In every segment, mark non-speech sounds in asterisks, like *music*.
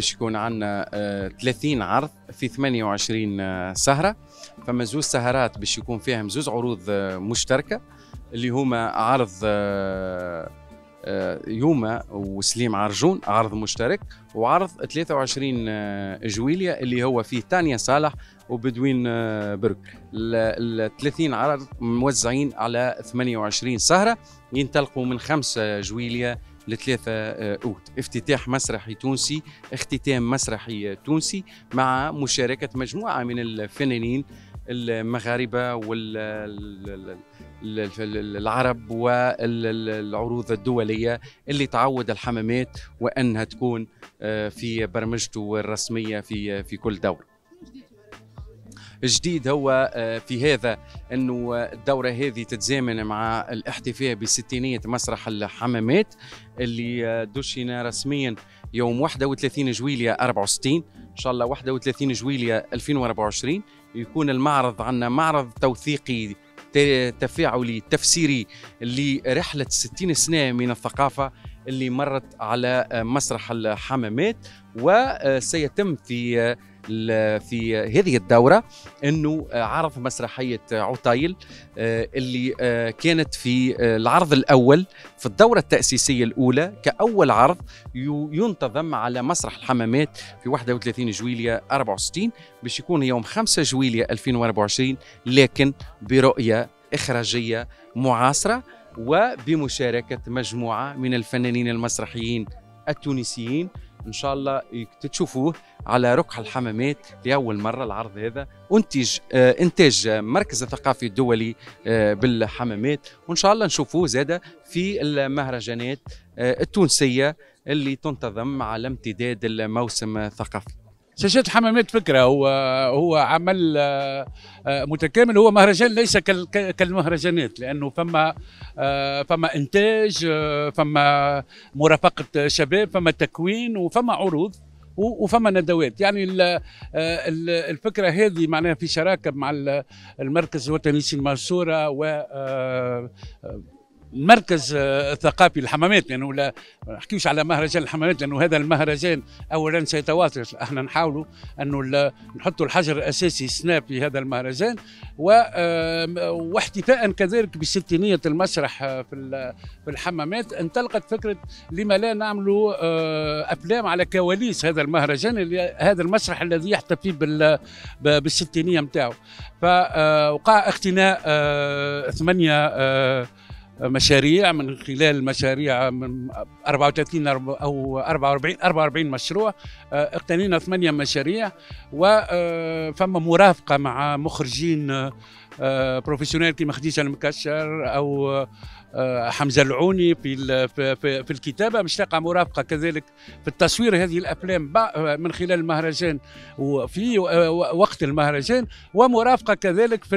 باش يكون عندنا آه، 30 عرض في 28 آه، سهرة. فما زوز سهرات باش يكون فيهم زوز عروض آه، مشتركة اللي هما عرض آه، آه، يوما وسليم عرجون عرض مشترك وعرض 23 آه، جويلية اللي هو فيه تانيا صالح وبدوين آه، برك. ال 30 عرض موزعين على 28 سهرة. ينطلقوا من 5 جويلية لثلاثة آه، أوت. افتتاح مسرحي تونسي اختتام مسرحي تونسي مع مشاركة مجموعة من الفنانين المغاربة والعرب والعروض الدولية اللي تعود الحمامات وأنها تكون آه، في برمجته الرسمية في في كل دورة الجديد هو آه، في هذا إنه الدورة هذه تتزامن مع الاحتفاء بستينية مسرح الحمامات اللي آه، دشن رسميا يوم 31 جويلية 64 إن شاء الله 31 جويلية 2024 يكون المعرض عندنا معرض توثيقي تفاعلي تفسيري لرحلة 60 سنة من الثقافة. اللي مرت على مسرح الحمامات وسيتم في في هذه الدورة أنه عرض مسرحية عطايل آه، اللي آه، كانت في آه، العرض الأول في الدورة التأسيسية الأولى كأول عرض ينتظم على مسرح الحمامات في 31 جويلية 64 باش يكون يوم 5 جويلية 2024 لكن برؤية إخراجية معاصرة. وبمشاركة مجموعة من الفنانين المسرحيين التونسيين. إن شاء الله تشوفوه على ركح الحمامات لأول مرة العرض هذا. أنتج آه، إنتاج مركز الثقافي الدولي آه، بالحمامات. وإن شاء الله نشوفوه زاده في المهرجانات آه، التونسية اللي تنتظم على امتداد الموسم الثقافي. شاشات حمامات فكرة. هو هو عمل آه، آه، متكامل. هو مهرجان ليس كالمهرجانات لأنه فما آه، فما إنتاج آه، فما مرافقة شباب فما تكوين وفما عروض وفما ندوات. يعني ال- ال- الفكرة هذه معناها في شراكة مع ال- المركز الوطني للسينما والصورة و المركز آه، الثقافي الحمامات لأنه لا نحكيوش على مهرجان الحمامات لأنه هذا المهرجان اولا سيتواصل أحنا نحاولوا أنه نحطوا الحجر الأساسي سناب في هذا المهرجان و واحتفاء كذلك بستينية المسرح آه، في في الحمامات. انطلقت فكرة لما لا نعملوا آه، أفلام على كواليس هذا المهرجان هذا المسرح الذي يحتفي بالستينية نتاعو فوقع اقتناء آه، ثمانية آه، مشاريع من خلال مشاريع من 34 أرب- أو 44 44 مشروع آه، اقتنينا ثمانية مشاريع وفما مرافقة مع مخرجين آه، آه، بروفيسيونيل كيما خديجة المكشر أو آه، حمزة العوني في في الكتابة تقع مرافقة كذلك في التصوير هذه الأفلام من خلال المهرجان وفي آه، وقت المهرجان ومرافقة كذلك في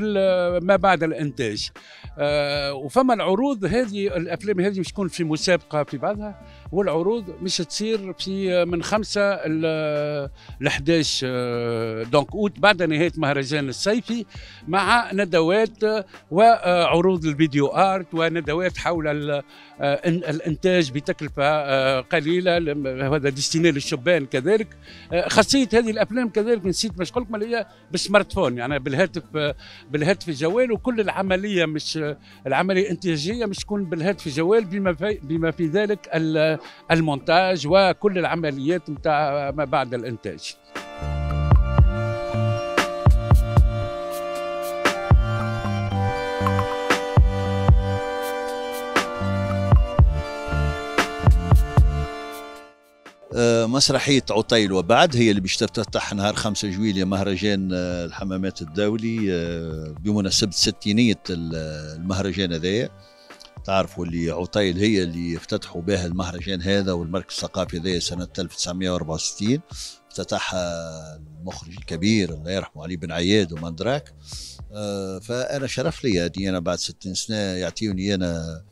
ما بعد الإنتاج. آه، وفما العروض هذه الأفلام هذه مش تكون في مسابقة في بعضها والعروض مش تصير في من خمسة ل 11 آه، دونك أوت بعد نهاية مهرجان الصيفي مع ندوات وعروض الفيديو آرت وندوات حول آه، الإنتاج بتكلفة آه، قليلة هذا destiné للشبان كذلك. خاصية هذه الأفلام كذلك نسيت باش اللي هي بال smartphone يعني بالهاتف بالهاتف الجوال وكل العملية مش العملية الإنتاجية مش تكون بالهاتف الجوال بما في بما في ذلك ال- المونتاج وكل العمليات نتاع ما بعد الإنتاج. آه، مسرحية عطيل وبعد هي اللي باش تفتتح نهار 5 جويلية مهرجان آه، الحمامات الدولي آه، بمناسبة ستينية ال- المهرجان هذايا. تعرفوا اللي عطيل هي اللي افتتحوا بها المهرجان هذا والمركز الثقافي هذايا سنة 1964 افتتحها المخرج الكبير الله يرحمه علي بن عياد ومندراك آه، فأنا شرف لي أني أنا بعد 60 سنة يعطيوني أنا آه،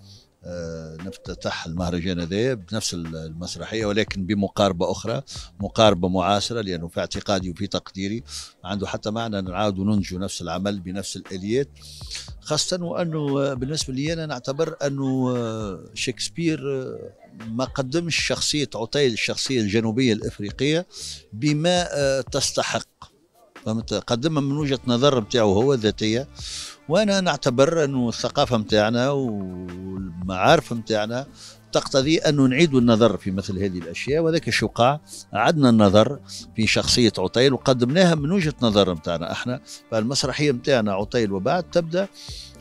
نفتتح المهرجان هذا بنفس المسرحية ولكن بمقاربة أخرى مقاربة معاصرة لأنه في اعتقادي وفي تقديري عنده حتى معنى نعاود ننجو نفس العمل بنفس الآليات. خاصة وأنه بالنسبة لي أنا نعتبر أنه شكسبير ما قدمش شخصية عطيل الشخصية الجنوبية الإفريقية بما تستحق. فهمت؟ قدمها من وجهة نظر بتاعه هو ذاتية. وأنا نعتبر أنه الثقافة متاعنا والمعارف متاعنا تقتضي أن نعيد النظر في مثل هذه الأشياء وذاك شو وقع عدنا النظر في شخصية عطيل وقدمناها من وجهة نظر متاعنا إحنا. فالمسرحية متاعنا عطيل وبعد تبدأ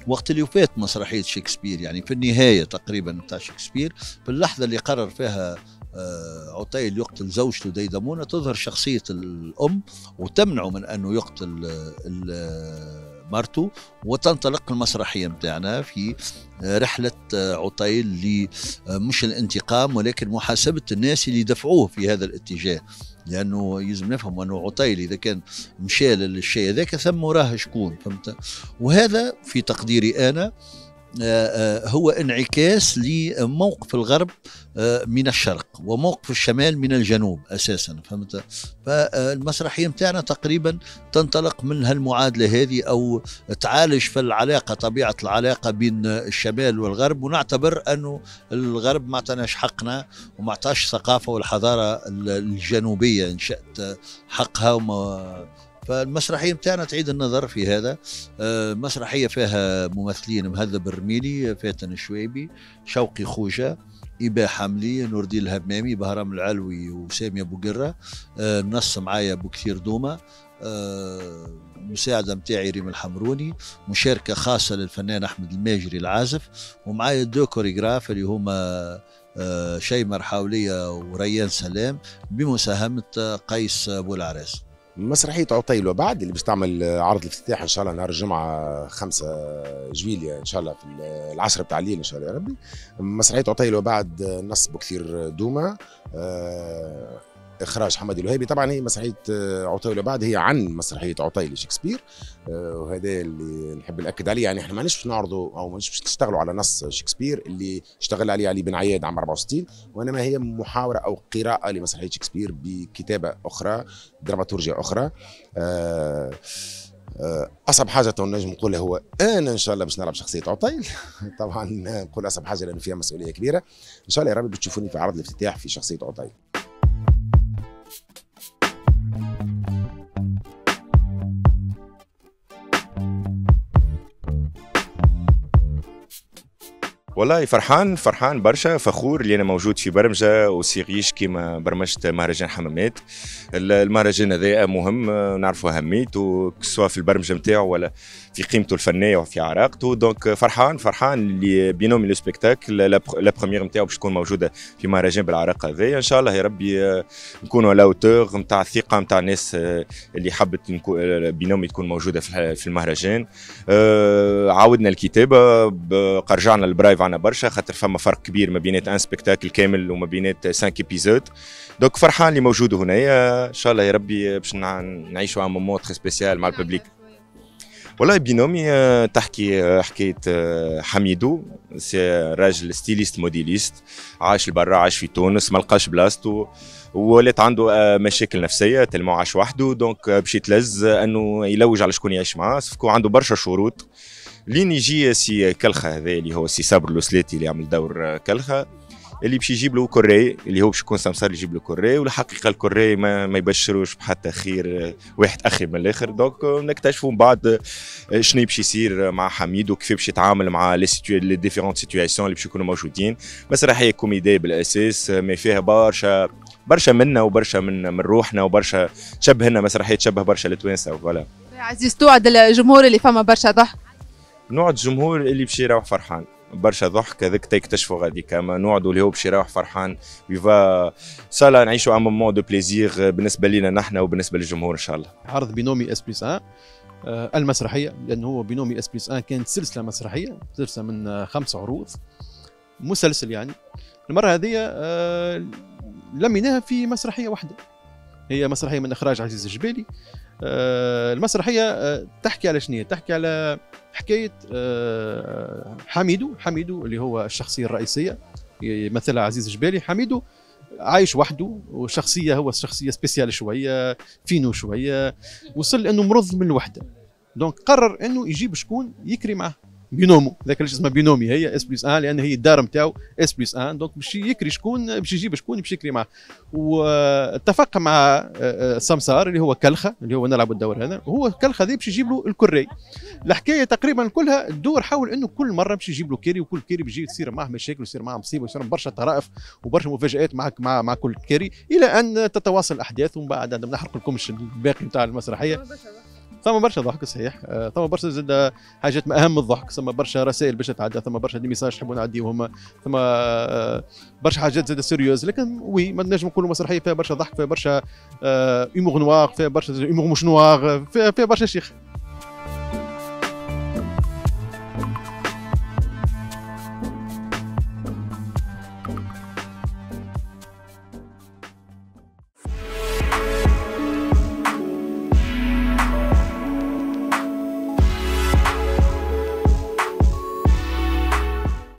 وقت اللي وفات مسرحية شكسبير يعني في النهاية تقريبا متاع شكسبير في اللحظة اللي قرر فيها آه، عطيل يقتل زوجته ديدمونة تظهر شخصية الأم وتمنعه من أنه يقتل مرته وتنطلق المسرحية متاعنا في رحلة عطيل ل مش الانتقام ولكن محاسبة الناس اللي دفعوه في هذا الاتجاه. لأنه يلزم نفهم أنه عطيل إذا كان مشى للشيء هذاك ثم وراه شكون فهمت؟ وهذا في تقديري أنا. آه، آه، هو انعكاس لموقف الغرب آه، من الشرق وموقف الشمال من الجنوب أساسا فهمت؟ فالمسرحية متاعنا تقريبا تنطلق من هالمعادله هذه أو تعالج في العلاقة طبيعة العلاقة بين الشمال والغرب ونعتبر انه الغرب ما اعطاناش حقنا وما اعطاش الثقافه والحضارة الجنوبية إن شئت حقها وما فالمسرحية بتاعنا تعيد النظر في هذا. آه، مسرحية فيها ممثلين مهذب الرميلي فاتن الشويبي شوقي خوجة إبا حملي نور الدين الهمامي بهرام العلوي وسامي أبو قرة. آه، النص معايا أبو كثير دومة. آه، مساعدة متاعي ريم الحمروني. مشاركة خاصة للفنان أحمد الماجري العازف. ومعايا دو كوريغراف اللي هما شيمر حاولية وريان سلام بمساهمة قيس أبو العراس. مسرحية عطيل وبعد اللي باش تعمل عرض الافتتاح إن شاء الله نهار الجمعة 5 جويليا إن شاء الله في العصر بتاع الليل إن شاء الله يا ربي. مسرحية عطيل وبعد نص بكثير دوما. آه، إخراج حمد الوهيبي. طبعا هي مسرحية آه، عطيل وبعد هي عن مسرحية عطيل شكسبير آه، وهذا اللي نحب نأكد عليه. يعني إحنا ماناش نعرضوا أو ماناش باش نشتغلوا على نص شكسبير اللي اشتغل عليه علي بن عياد عام 64 وإنما هي محاورة أو قراءة لمسرحية شكسبير بكتابة أخرى دراماتورجيا أخرى. آه، أصعب حاجة نجم نقولها هو أنا إن شاء الله باش نلعب شخصية عطيل *laughs* طبعا نقول أصعب حاجة لأنه فيها مسؤولية كبيرة. إن شاء الله يا رب بتشوفوني في عرض الافتتاح في شخصية عطيل والله فرحان فرحان برشا فخور اللي أنا موجود في برمجة وسيغيش كيما برمجت مهرجان حمامات. المهرجان هذا مهم نعرفوا أهميته سواء في البرمجة نتاعو ولا في قيمته الفنية وفي عراقته. donc فرحان فرحان اللي بينومي le spectacle la première نتاعو باش تكون موجودة في مهرجان بالعراق هذا. إن شاء الله يا ربي نكونوا à la hauteur نتاع الثقة نتاع الناس اللي حبت بينومي تكون موجودة في المهرجان. آه، عاودنا الكتابة رجعنا البرايف عنا برشا خاطر فما فرق كبير ما بينات un spectacle كامل وما بينات 5 épisodes donc فرحان اللي موجود هنايا إن شاء الله يا ربي باش نعيشوا un moment très spécial مع ال public voilà بينومي آه، تحكي آه، حكايه آه، حميدو c'est راجل styliste modéliste عاش لبرا عاش في تونس ما لقاش بلاصتو ولات عنده مشاكل نفسية تلمو عاش وحده donc باش يتلز انه يلوج على شكون يعيش معاه sauf que عنده برشا شروط. لين يجي سي كلخة هذا اللي هو سي صابر لوسلاتي اللي عمل دور كلخة اللي باش يجيب له كوري اللي هو باش يكون سمسار يجيب له كوري والحقيقة الكوري ما, ما يبشروش بحتى خير واحد أخي من الآخر. donc نكتشفوا من بعد شنو باش يصير مع حميد وكيف باش يتعامل مع les les différentes situations اللي باش يكونوا موجودين. مسرحية كوميدي بالأساس ما فيها برشا برشا منا وبرشا من من روحنا وبرشا تشبهنا مسرحية تشبه برشا التوانسه voilà عزيز توعد الجمهور اللي فما برشا ضحك. نوع الجمهور اللي باش يروح فرحان. برشا ضحك هذاك تكتشفوا غادي كما نوعدوا اللي هو باش يروح فرحان ويفا سالا نعيشوا un moment de plaisir بالنسبة لنا نحن وبالنسبة للجمهور إن شاء الله. عرض بينومي S plus 1 آه المسرحية لأنه هو بينومي S plus 1 كانت سلسلة مسرحية سلسلة من خمس عروض مسلسل يعني. المرة هذه آه لميناها في مسرحية واحدة. هي مسرحية من إخراج عزيز الجبالي. المسرحية آه تحكي على شنو تحكي على حكاية آه، حميدو حميدو اللي هو الشخصية الرئيسية يمثلها عزيز جبالي. حميدو عايش وحده وشخصية هو شخصية spécial شوية فينو شوية وصل إنه مرض من الوحده donc قرر إنه يجيب شكون يكري معاه بينومو. ذاك اللي اسمها بينومي. هي S plus un لأن هي الدار نتاعو S plus un. donc باش يكري شكون باش يجيب شكون باش يكري معاه. واتفق مع آه، آه، سمسار اللي هو كلخة اللي هو نلعب الدور هذا وهو كلخة ذي باش يجيب له الكري. الحكاية تقريبا كلها الدور حاول إنه كل مرة باش يجيب له كيري وكل كيري بيجي تصير معاه مشاكل ويصير معاه مصيبة ويصير برشا طرائف وبرشا مفاجآت معك مع مع كل كيري إلى أن تتواصل الأحداث ومن بعد نحرق لكمش الباقي نتاع المسرحية. ثم برشا ضحك صحيح. آه، ثم برشا زاد حاجات ما أهم الضحك ثم برشا رسائل باش تعدى ثم برشا des messages نحبوا نعديوهم ثم آه، برشا حاجات زاد sérieuses لكن oui ما نجم نقولوا مسرحية فيها برشا ضحك فيها برشا humour noir فيها برشا humour مش noir فيها برشا شيخ.